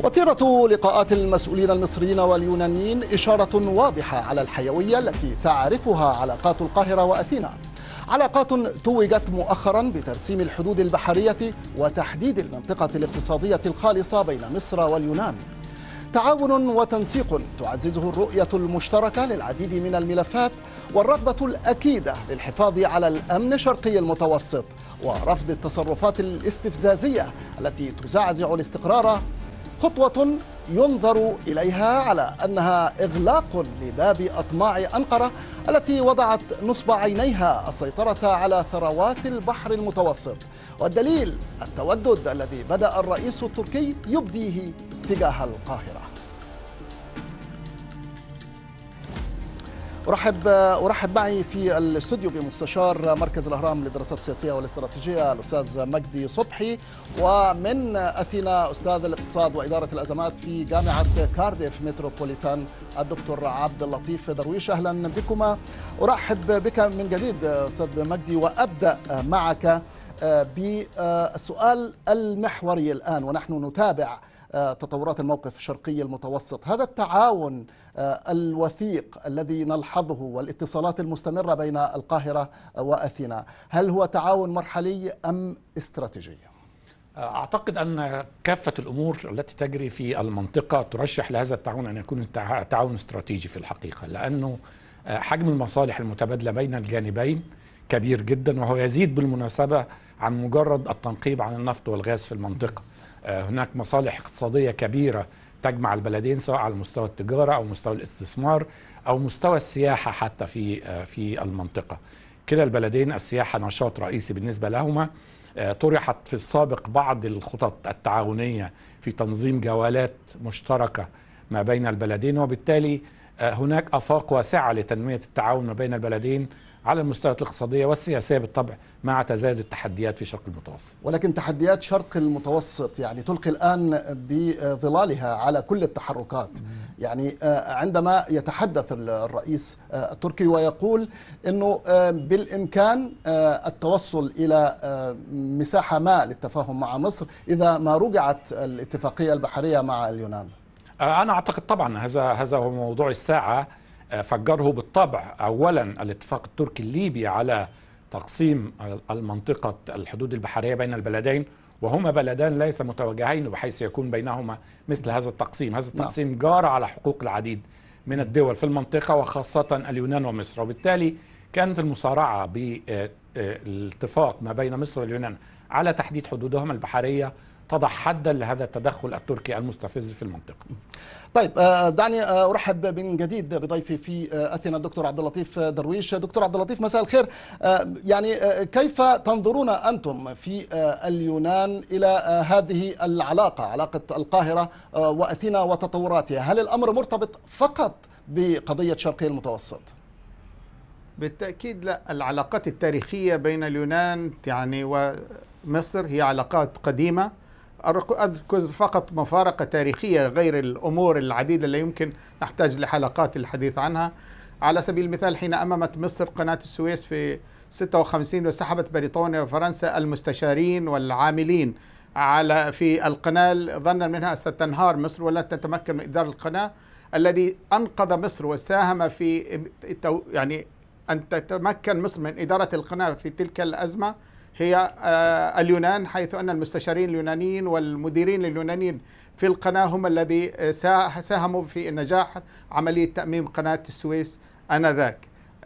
وتيرة لقاءات المسؤولين المصريين واليونانيين إشارة واضحة على الحيوية التي تعرفها علاقات القاهرة وأثينا. علاقات توجت مؤخرا بترسيم الحدود البحرية وتحديد المنطقة الاقتصادية الخالصة بين مصر واليونان. تعاون وتنسيق تعززه الرؤية المشتركة للعديد من الملفات والرغبة الأكيدة للحفاظ على الأمن شرقي المتوسط ورفض التصرفات الاستفزازية التي تزعزع الاستقرار خطوة ينظر إليها على أنها إغلاق لباب أطماع أنقرة التي وضعت نصب عينيها السيطرة على ثروات البحر المتوسط. والدليل التودد الذي بدأ الرئيس التركي يبديه تجاه القاهرة. أرحب أرحب معي في الاستوديو بمستشار مركز الأهرام للدراسات السياسية والاستراتيجية الأستاذ مجدي صبحي ومن أثينا أستاذ الاقتصاد وإدارة الأزمات في جامعة كارديف متروبوليتان الدكتور عبد اللطيف درويش. أهلا بكما. أرحب بك من جديد أستاذ مجدي وأبدأ معك بالسؤال المحوري الآن ونحن نتابع تطورات الموقف الشرقي المتوسط هذا التعاون الوثيق الذي نلحظه والاتصالات المستمرة بين القاهرة وأثينا هل هو تعاون مرحلي أم استراتيجي؟ أعتقد أن كافة الأمور التي تجري في المنطقة ترشح لهذا التعاون أن يكون تعاون استراتيجي في الحقيقة لأنه حجم المصالح المتبادلة بين الجانبين كبير جدا وهو يزيد بالمناسبة عن مجرد التنقيب عن النفط والغاز في المنطقة هناك مصالح اقتصادية كبيرة تجمع البلدين سواء على مستوى التجارة أو مستوى الاستثمار أو مستوى السياحة حتى في في المنطقة. كلا البلدين السياحة نشاط رئيسي بالنسبة لهما. طرحت في السابق بعض الخطط التعاونية في تنظيم جولات مشتركة ما بين البلدين وبالتالي هناك آفاق واسعة لتنمية التعاون ما بين البلدين على المستويات الاقتصادية والسياسية بالطبع مع تزايد التحديات في شرق المتوسط. ولكن تحديات شرق المتوسط يعني تلقي الآن بظلالها على كل التحركات. يعني عندما يتحدث الرئيس التركي ويقول أنه بالإمكان التوصل إلى مساحة ما للتفاهم مع مصر إذا ما رجعت الاتفاقية البحرية مع اليونان. أنا أعتقد طبعا هذا هذا هو موضوع الساعة. فجره بالطبع. اولا الاتفاق التركي الليبي على تقسيم المنطقة الحدود البحرية بين البلدين وهما بلدان ليس متوجهين بحيث يكون بينهما مثل هذا التقسيم. هذا التقسيم جار على حقوق العديد من الدول في المنطقة وخاصة اليونان ومصر. وبالتالي كانت المصارعة بالاتفاق ما بين مصر واليونان على تحديد حدودهما البحرية تضع حدا لهذا التدخل التركي المستفز في المنطقة. طيب دعني أرحب من جديد بضيفي في أثينا الدكتور عبد اللطيف درويش، دكتور عبد اللطيف مساء الخير. يعني كيف تنظرون أنتم في اليونان إلى هذه العلاقة، علاقة القاهرة وأثينا وتطوراتها، هل الأمر مرتبط فقط بقضية شرقي المتوسط؟ بالتأكيد لا، العلاقات التاريخية بين اليونان يعني ومصر هي علاقات قديمة. أذكر فقط مفارقة تاريخية غير الأمور العديدة اللي يمكن نحتاج لحلقات الحديث عنها. على سبيل المثال حين أممت مصر قناة السويس في 56 وسحبت بريطانيا وفرنسا المستشارين والعاملين على في القناة ظنا منها ستنهار مصر ولا تتمكن من إدارة القناة الذي أنقذ مصر وساهم في يعني أن تتمكن مصر من إدارة القناة في تلك الأزمة هي اليونان حيث أن المستشارين اليونانيين والمديرين اليونانيين في القناة هم الذي ساهموا في نجاح عملية تأميم قناة السويس آنذاك.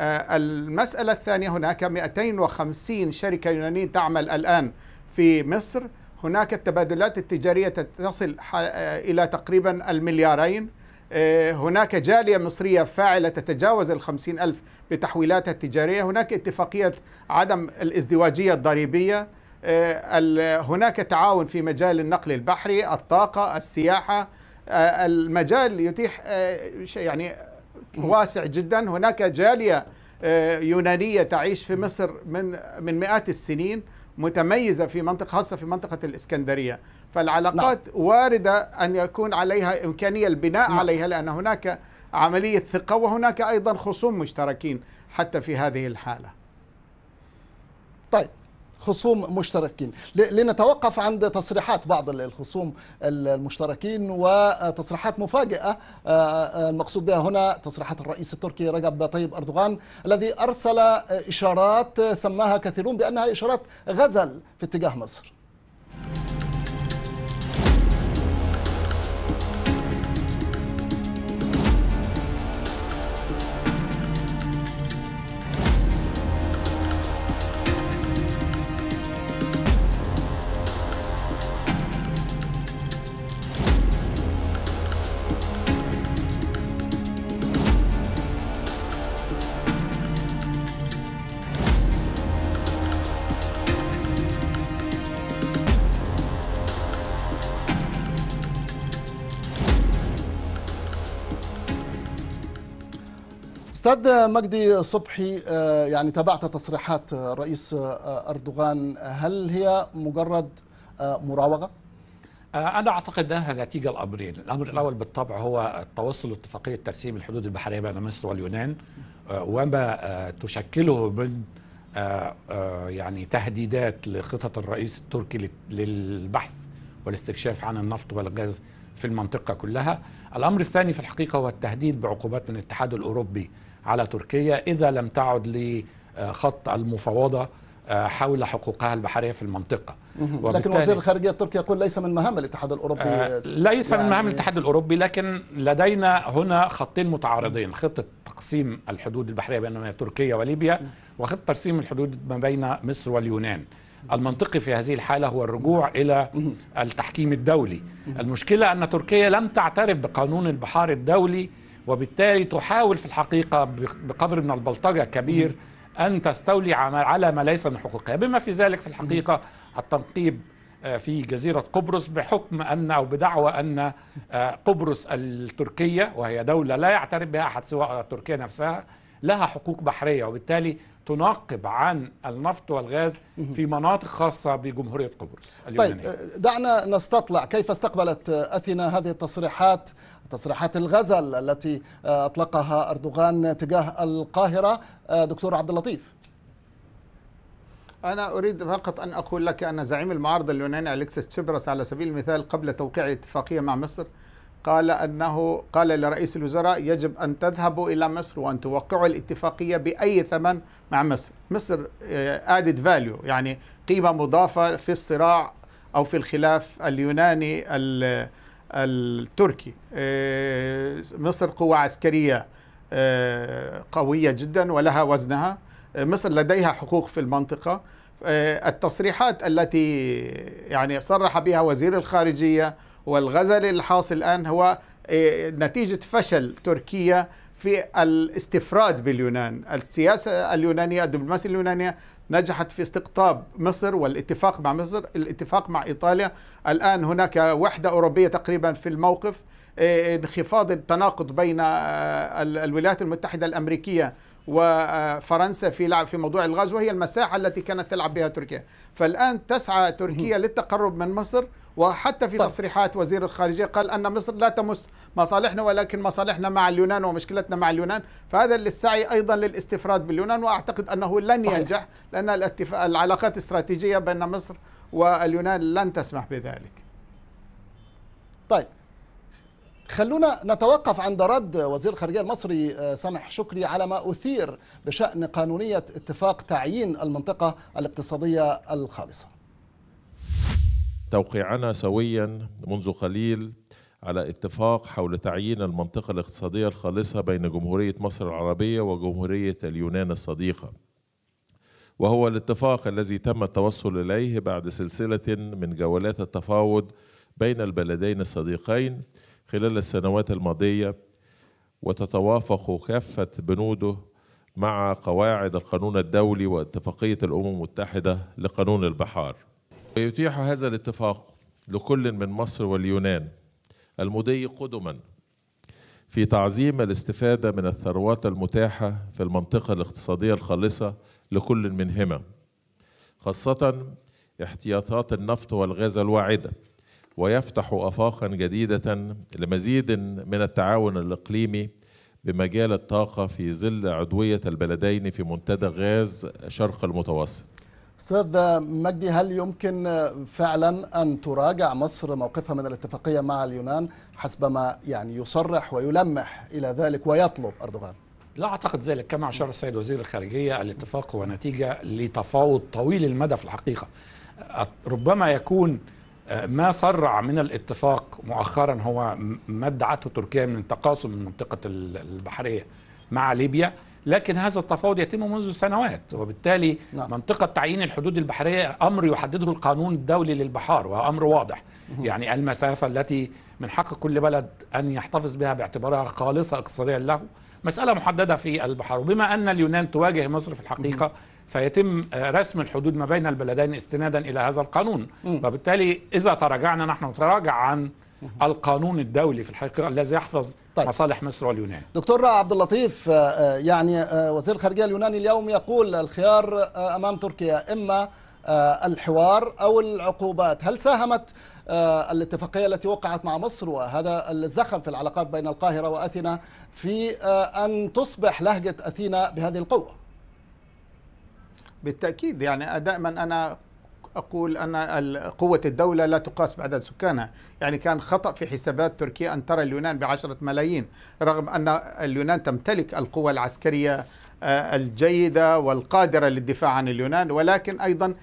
المسألة الثانية هناك 250 شركة يونانية تعمل الآن في مصر. هناك التبادلات التجارية تصل إلى تقريبا المليارين. هناك جالية مصرية فاعلة تتجاوز الخمسين ألف بتحويلاتها التجارية. هناك اتفاقية عدم الازدواجية الضريبية. هناك تعاون في مجال النقل البحري الطاقة السياحة. المجال يتيح يعني واسع جدا. هناك جالية يونانية تعيش في مصر من من مئات السنين. متميزة في منطقة خاصة في منطقة الإسكندرية فالعلاقات نعم. واردة أن يكون عليها إمكانية البناء نعم. عليها لأن هناك عملية ثقة وهناك أيضا خصوم مشتركين حتى في هذه الحالة طيب خصوم مشتركين. لنتوقف عند تصريحات بعض الخصوم المشتركين وتصريحات مفاجئة المقصود بها هنا تصريحات الرئيس التركي رجب طيب أردوغان الذي أرسل إشارات سماها كثيرون بأنها إشارات غزل في اتجاه مصر. أستاذ مجدي صبحي يعني تابعت تصريحات الرئيس أردوغان. هل هي مجرد مراوغة؟ أنا أعتقد أنها نتيجة الأمرين، الأمر الأول بالطبع هو التوصل لاتفاقية ترسيم الحدود البحرية بين مصر واليونان وما تشكله من يعني تهديدات لخطط الرئيس التركي للبحث والاستكشاف عن النفط والغاز في المنطقة كلها. الأمر الثاني في الحقيقة هو التهديد بعقوبات من الاتحاد الأوروبي على تركيا إذا لم تعد لخط المفاوضة حول حقوقها البحرية في المنطقة. لكن وزير الخارجية التركي يقول ليس من مهام الاتحاد الأوروبي. آه ليس يعني من مهام الاتحاد الأوروبي لكن لدينا هنا خطين متعارضين خطة تقسيم الحدود البحرية بين تركيا وليبيا وخطة ترسيم الحدود ما بين مصر واليونان. المنطقي في هذه الحالة هو الرجوع إلى التحكيم الدولي. المشكلة أن تركيا لم تعترف بقانون البحار الدولي وبالتالي تحاول في الحقيقة بقدر من البلطجة كبير أن تستولي على ما ليس من حقوقها. بما في ذلك في الحقيقة التنقيب في جزيرة قبرص بحكم أن أو بدعوى أن قبرص التركية وهي دولة لا يعترف بها أحد سوى تركيا نفسها لها حقوق بحرية وبالتالي تناقب عن النفط والغاز في مناطق خاصة بجمهورية قبرص اليونانية. طيب دعنا نستطلع كيف استقبلت أثينا هذه التصريحات؟ تصريحات الغزل التي أطلقها أردوغان تجاه القاهرة. دكتور عبد اللطيف. أنا أريد فقط أن أقول لك أن زعيم المعارضة اليوناني أليكسيس تشيبرس على سبيل المثال قبل توقيع الاتفاقية مع مصر قال أنه قال لرئيس الوزراء يجب أن تذهبوا إلى مصر وأن توقعوا الاتفاقية بأي ثمن مع مصر، مصر ادد فاليو يعني قيمة مضافة في الصراع أو في الخلاف اليوناني التركي. مصر قوة عسكرية قوية جدا ولها وزنها، مصر لديها حقوق في المنطقة، التصريحات التي يعني صرح بها وزير الخارجية والغزل الحاصل الآن هو نتيجة فشل تركيا في الاستفراد باليونان. السياسة اليونانية الدبلوماسية اليونانية نجحت في استقطاب مصر والاتفاق مع مصر الاتفاق مع إيطاليا. الآن هناك وحدة أوروبية تقريبا في الموقف انخفاض التناقض بين الولايات المتحدة الأمريكية وفرنسا في لعب في موضوع الغاز وهي المساحة التي كانت تلعب بها تركيا. فالآن تسعى تركيا للتقرب من مصر وحتى في طيب. تصريحات وزير الخارجية قال أن مصر لا تمس مصالحنا ولكن مصالحنا مع اليونان ومشكلتنا مع اليونان. فهذا للسعي أيضا للاستفراد باليونان وأعتقد أنه لن صحيح. ينجح لأن العلاقات الاستراتيجية بين مصر واليونان لن تسمح بذلك. طيب. خلونا نتوقف عند رد وزير الخارجية المصري سامح شكري على ما أثير بشأن قانونية اتفاق تعيين المنطقة الاقتصادية الخالصة. توقيعنا سويا منذ قليل على اتفاق حول تعيين المنطقة الاقتصادية الخالصة بين جمهورية مصر العربية وجمهورية اليونان الصديقة. وهو الاتفاق الذي تم التوصل إليه بعد سلسلة من جولات التفاوض بين البلدين الصديقين خلال السنوات الماضية وتتوافق كافة بنوده مع قواعد القانون الدولي واتفاقية الأمم المتحدة لقانون البحار. ويتيح هذا الاتفاق لكل من مصر واليونان المضي قدما في تعظيم الاستفادة من الثروات المتاحة في المنطقة الاقتصادية الخالصة لكل منهما خاصة احتياطات النفط والغاز الواعدة. ويفتح افاقا جديدة لمزيد من التعاون الإقليمي بمجال الطاقة في ظل عضوية البلدين في منتدى غاز شرق المتوسط. أستاذ مجدي هل يمكن فعلا أن تراجع مصر موقفها من الاتفاقية مع اليونان حسب ما يعني يصرح ويلمح إلى ذلك ويطلب أردوغان؟ لا أعتقد ذلك كما أشار السيد وزير الخارجية الاتفاق هو نتيجة لتفاوض طويل المدى في الحقيقة ربما يكون ما سرع من الاتفاق مؤخرا هو ما ادعته تركيا من تقاسم المنطقة البحرية مع ليبيا لكن هذا التفاوض يتم منذ سنوات وبالتالي نعم. منطقة تعيين الحدود البحرية أمر يحدده القانون الدولي للبحار وهو أمر واضح. يعني المسافة التي من حق كل بلد أن يحتفظ بها باعتبارها خالصة اقتصاديا له مسألة محددة في البحار. وبما أن اليونان تواجه مصر في الحقيقة فيتم رسم الحدود ما بين البلدين استنادا إلى هذا القانون. وبالتالي إذا تراجعنا نحن نتراجع عن القانون الدولي في الحقيقة الذي يحفظ طيب. مصالح مصر واليونان. دكتور عبد اللطيف يعني وزير الخارجيه اليوناني اليوم يقول الخيار أمام تركيا إما الحوار أو العقوبات. هل ساهمت الاتفاقية التي وقعت مع مصر وهذا الزخم في العلاقات بين القاهرة وأثينا في أن تصبح لهجة أثينا بهذه القوة؟ بالتأكيد. يعني دائما أنا أقول أن قوة الدولة لا تقاس بعدد سكانها. يعني كان خطأ في حسابات تركيا أن ترى اليونان بعشرة ملايين رغم أن اليونان تمتلك القوة العسكرية الجيدة والقادرة للدفاع عن اليونان. ولكن أيضا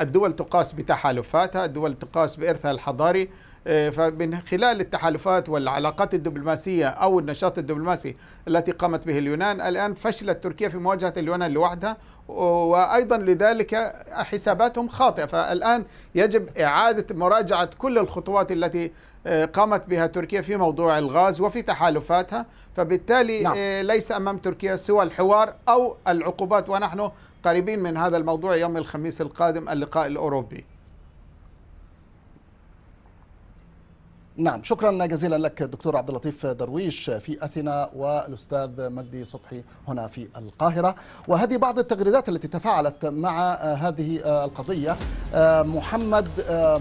الدول تقاس بتحالفاتها الدول تقاس بإرثها الحضاري. فمن خلال التحالفات والعلاقات الدبلوماسية أو النشاط الدبلوماسي التي قامت به اليونان الآن فشلت تركيا في مواجهة اليونان لوحدها وأيضا لذلك حساباتهم خاطئة. فالآن يجب إعادة مراجعة كل الخطوات التي قامت بها تركيا في موضوع الغاز وفي تحالفاتها. فبالتالي نعم. ليس أمام تركيا سوى الحوار أو العقوبات ونحن قريبين من هذا الموضوع يوم الخميس القادم اللقاء الأوروبي. نعم شكرا جزيلا لك دكتور عبد اللطيف درويش في أثينا والأستاذ مجدي صبحي هنا في القاهرة. وهذه بعض التغريدات التي تفاعلت مع هذه القضية. محمد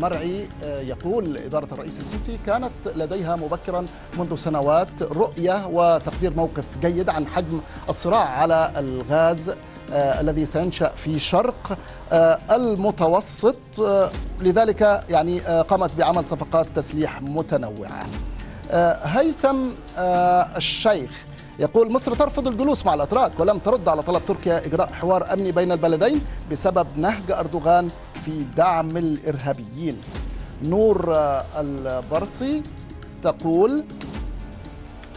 مرعي يقول إدارة الرئيس السيسي كانت لديها مبكرا منذ سنوات رؤية وتقدير موقف جيد عن حجم الصراع على الغاز. الذي سينشأ في شرق آه المتوسط آه لذلك يعني قامت بعمل صفقات تسليح متنوعة. هيثم الشيخ يقول مصر ترفض الجلوس مع الأتراك ولم ترد على طلب تركيا إجراء حوار أمني بين البلدين بسبب نهج أردوغان في دعم الإرهابيين. نور البرصي تقول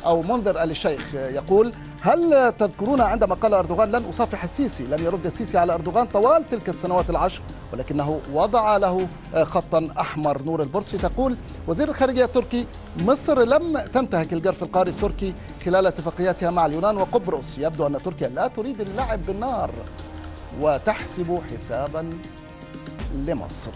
أو منذر آل الشيخ يقول هل تذكرون عندما قال أردوغان لن أصافح السيسي؟ لم يرد السيسي على أردوغان طوال تلك السنوات العشر ولكنه وضع له خطا أحمر. نور البرسي تقول وزير الخارجية التركي مصر لم تنتهك الجرف القاري التركي خلال اتفاقياتها مع اليونان وقبرص. يبدو أن تركيا لا تريد اللعب بالنار وتحسب حسابا لمصر.